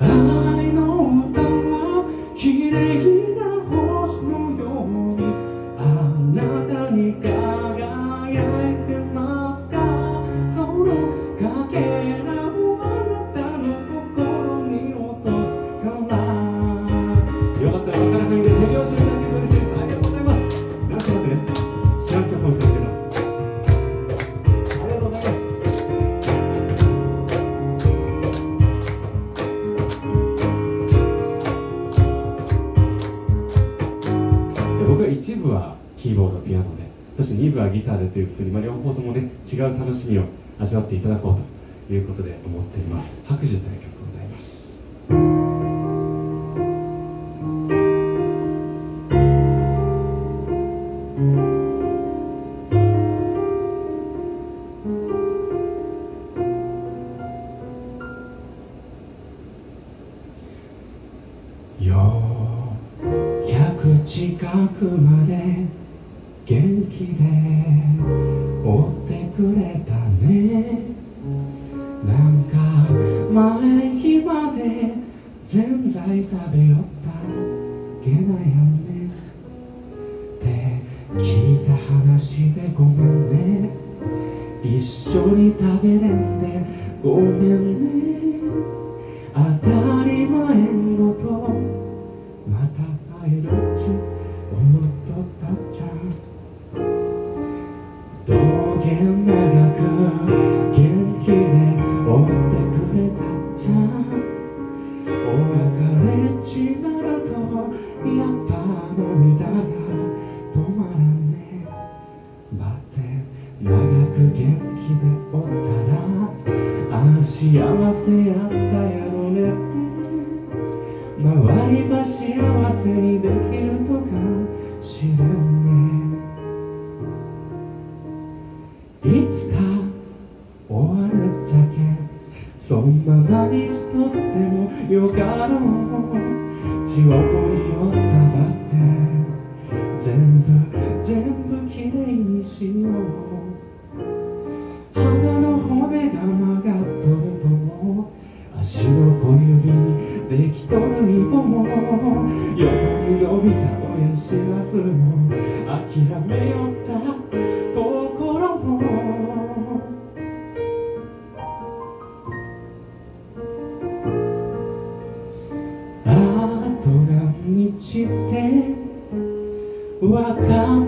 愛の歌は綺麗ふうに、まあ、両方ともね違う楽しみを味わっていただこうということで思っています「白寿」という曲を歌います。近くまで元気でくれたね。なんか前日までぜんざい食べよった。けなやんねって聞いた話でごめんね。一緒に食べれんでごめんね。当たり前んごと。長く元気で追ってくれたっちゃお別れちなるとやっぱ涙が止まらんね待って長く元気でおったらああ幸せやったやろねって周りは幸せにできるとか知らよかろう血を思いよったばって全部全部きれいにしよう。鼻の骨が曲がっとるとも。足の小指にできとるイボも。横に伸びた親知らずも諦めよった。わかっ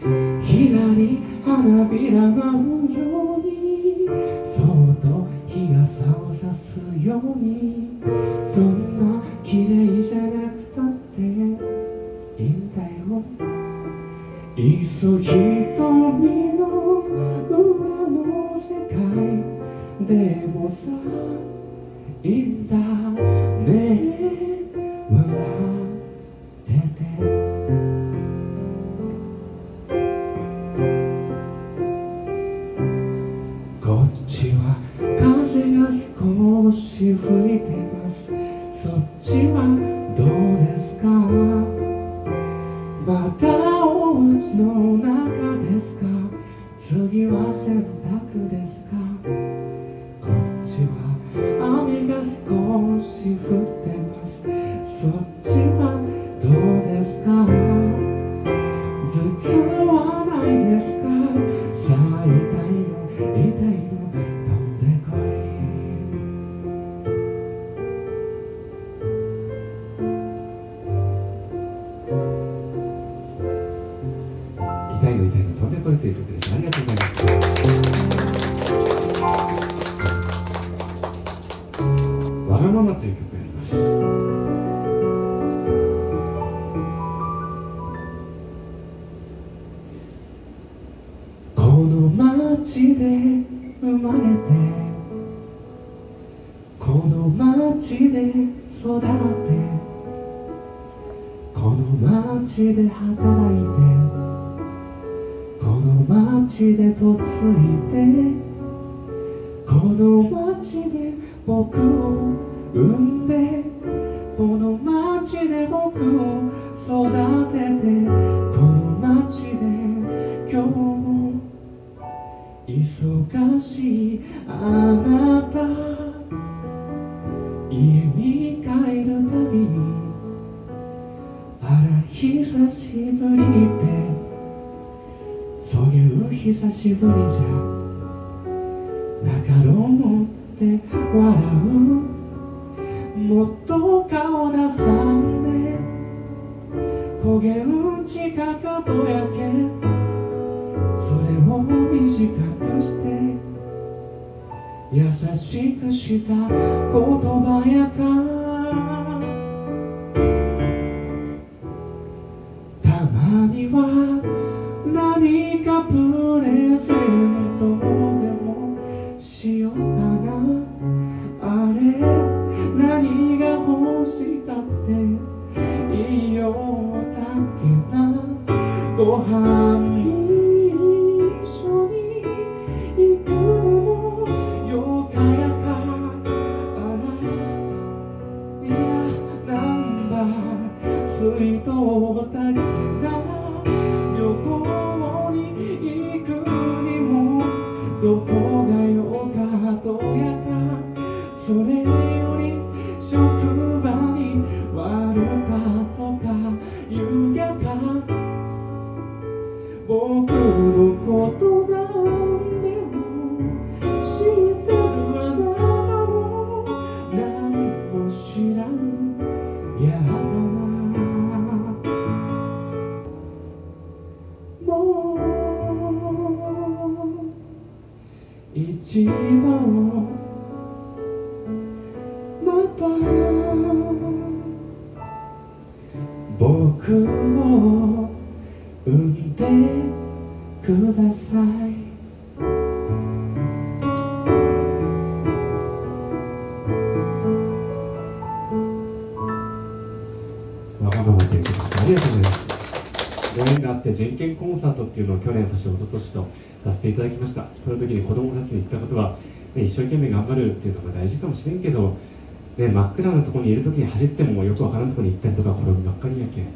ひらり花びら舞うようにそっと日傘をさすようにそんな綺麗じゃなくたっていいんだよいっそ瞳の裏の世界でもさいいんだね。笑そっちはどうですか？またお家の中ですか？次は洗濯ままという曲があります。この街で生まれてこの街で育ってこの街で働いてこの街で嫁いでこの街で僕を産んでこの街で僕を育ててこの街で今日も忙しいあなた。家に帰るたびにあら久しぶりって。そげう久しぶりじゃなかろう思って笑う。もっと顔出さんで焦げうんちかかとやけ。それを短くして。優しくした言葉やかご飯に一緒に行くのもよかやかあらいやなんだ水筒だけな旅行に行くにもどこがよかどうやかそれ一度ていうのを去年そして一昨年とさせていただきました。その時に子供たちに言ったことは、ね、一生懸命頑張るっていうのが大事かもしれんけど、ね、真っ暗なところにいる時に走ってもよくわからんところに行ったりとか転ぶばっかりやけん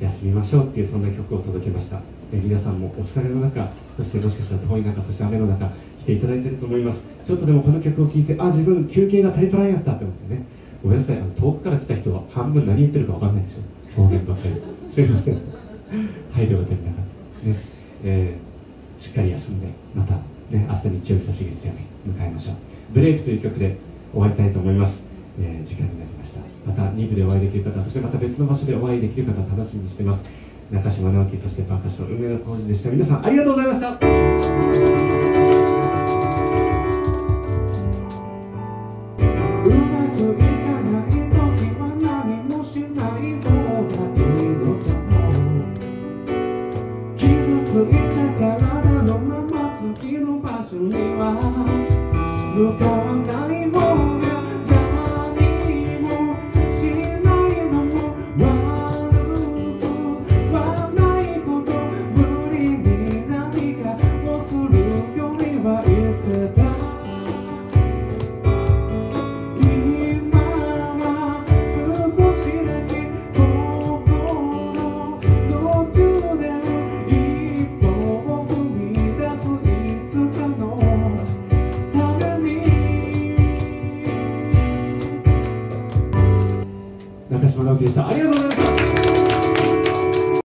休みましょうっていうそんな曲を届けました、ね、皆さんもお疲れの中そしてもしかしたら遠い中そして雨の中来ていただいてると思います。ちょっとでもこの曲を聴いてあ自分休憩が足りとらんやったって思ってね。ごめんなさいあの遠くから来た人は半分何言ってるかわかんないでしょ。方言ばっかり。すいません。配慮が足りなかった。ね、えーしっかり休んでまたね明日日曜日そして月曜日迎えましょう。ブレイクという曲で終わりたいと思います、えー時間になりました。また2部でお会いできる方そしてまた別の場所でお会いできる方楽しみにしてます。中島直樹そしてパーカッション梅野浩二でした。皆さんありがとうございました。around. Look.